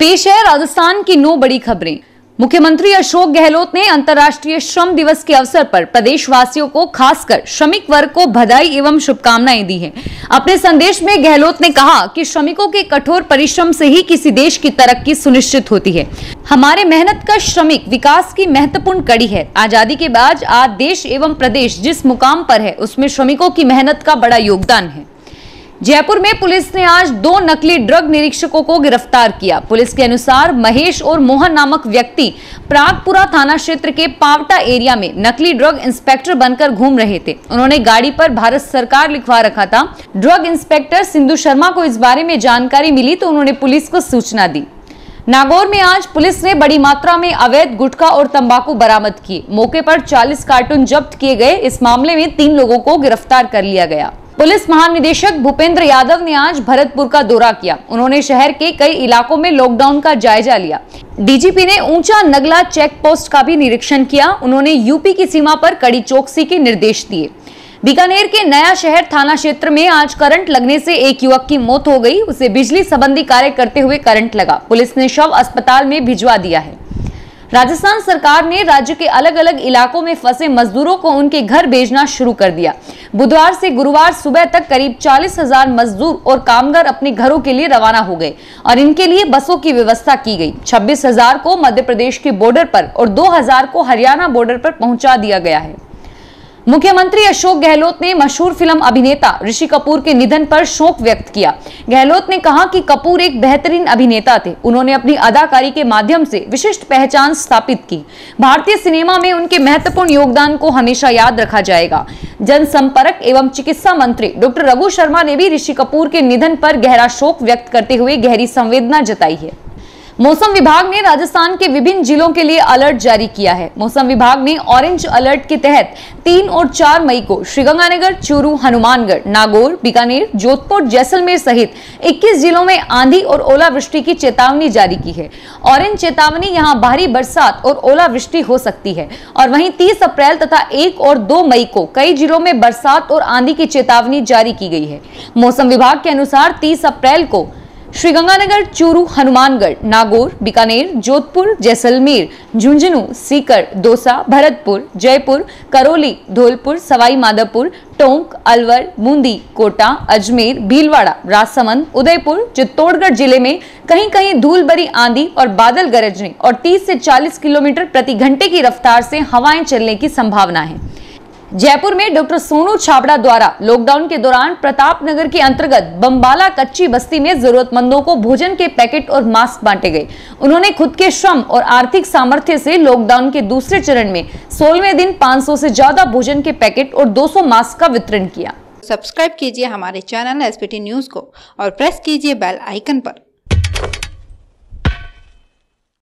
पेश है राजस्थान की नौ बड़ी खबरें। मुख्यमंत्री अशोक गहलोत ने अंतर्राष्ट्रीय श्रम दिवस के अवसर पर प्रदेशवासियों को, खासकर श्रमिक वर्ग को, बधाई एवं शुभकामनाएँ दी हैं। अपने संदेश में गहलोत ने कहा कि श्रमिकों के कठोर परिश्रम से ही किसी देश की तरक्की सुनिश्चित होती है। हमारे मेहनत का श्रमिक विकास की महत्वपूर्ण कड़ी है। आज़ादी के बाद आज देश एवं प्रदेश जिस मुकाम पर है, उसमें श्रमिकों की मेहनत का बड़ा योगदान है। जयपुर में पुलिस ने आज दो नकली ड्रग निरीक्षकों को गिरफ़्तार किया। पुलिस के अनुसार महेश और मोहन नामक व्यक्ति प्रागपुरा थाना क्षेत्र के पावटा एरिया में नकली ड्रग इंस्पेक्टर बनकर घूम रहे थे। उन्होंने गाड़ी पर भारत सरकार लिखवा रखा था। ड्रग इंस्पेक्टर सिंधु शर्मा को इस बारे में जानकारी मिली तो उन्होंने पुलिस को सूचना दी। नागौर में आज पुलिस ने बड़ी मात्रा में अवैध गुटखा और तंबाकू बरामद किए। मौके पर 40 कार्टून जब्त किए गए। इस मामले में तीन लोगों को गिरफ़्तार कर लिया गया। पुलिस महानिदेशक भूपेंद्र यादव ने आज भरतपुर का दौरा किया। उन्होंने शहर के कई इलाकों में लॉकडाउन का जायजा लिया। डीजीपी ने ऊँचा नगला चेक पोस्ट का भी निरीक्षण किया। उन्होंने यूपी की सीमा पर कड़ी चौकसी के निर्देश दिए। बीकानेर के नया शहर थाना क्षेत्र में आज करंट लगने से एक युवक की मौत हो गई। उसे बिजली संबंधी कार्य करते हुए करंट लगा। पुलिस ने शव अस्पताल में भिजवा दिया है। राजस्थान सरकार ने राज्य के अलग अलग इलाकों में फंसे मजदूरों को उनके घर भेजना शुरू कर दिया। बुधवार से गुरुवार सुबह तक करीब चालीस हज़ार मजदूर और कामगार अपने घरों के लिए रवाना हो गए और इनके लिए बसों की व्यवस्था की गई। छब्बीस हज़ार को मध्य प्रदेश के बॉर्डर पर और दो हज़ार को हरियाणा बॉर्डर पर पहुँचा दिया गया है। मुख्यमंत्री अशोक गहलोत ने मशहूर फ़िल्म अभिनेता ऋषि कपूर के निधन पर शोक व्यक्त किया। गहलोत ने कहा कि कपूर एक बेहतरीन अभिनेता थे। उन्होंने अपनी अदाकारी के माध्यम से विशिष्ट पहचान स्थापित की। भारतीय सिनेमा में उनके महत्वपूर्ण योगदान को हमेशा याद रखा जाएगा। जनसंपर्क एवं चिकित्सा मंत्री डॉक्टर रघु शर्मा ने भी ऋषि कपूर के निधन पर गहरा शोक व्यक्त करते हुए गहरी संवेदना जताई है। मौसम विभाग ने राजस्थान के विभिन्न जिलों के लिए अलर्ट जारी किया है। मौसम विभाग ने ऑरेंज अलर्ट के तहत तीन और चार मई को श्रीगंगानगर, चूरू, हनुमानगढ़, नागौर, बीकानेर, जोधपुर, जैसलमेर सहित 21 जिलों में आंधी और ओलावृष्टि की चेतावनी जारी की है। ऑरेंज चेतावनी यहाँ भारी बरसात और ओलावृष्टि हो सकती है और वहीं 30 अप्रैल तथा एक और दो मई को कई जिलों में बरसात और आंधी की चेतावनी जारी की गई है। मौसम विभाग के अनुसार तीस अप्रैल को श्रीगंगानगर, चूरू, हनुमानगढ़, नागौर, बीकानेर, जोधपुर, जैसलमेर, झुंझुनू, सीकर, दौसा, भरतपुर, जयपुर, करौली, धौलपुर, सवाई माधोपुर टोंक, अलवर, बूंदी, कोटा, अजमेर, भीलवाड़ा, राजसमंद, उदयपुर, चित्तौड़गढ़ ज़िले में कहीं कहीं धूल भरी आंधी और बादल गरजने और 30 से 40 किलोमीटर प्रति घंटे की रफ्तार से हवाएँ चलने की संभावना है। जयपुर में डॉक्टर सोनू छाबड़ा द्वारा लॉकडाउन के दौरान प्रताप नगर के अंतर्गत बम्बाला कच्ची बस्ती में जरूरतमंदों को भोजन के पैकेट और मास्क बांटे गए। उन्होंने खुद के श्रम और आर्थिक सामर्थ्य से लॉकडाउन के दूसरे चरण में सोलहवें दिन 500 से ज़्यादा भोजन के पैकेट और 200 मास्क का वितरण किया। सब्सक्राइब कीजिए हमारे चैनल एस न्यूज़ को और प्रेस कीजिए बेल आइकन पर।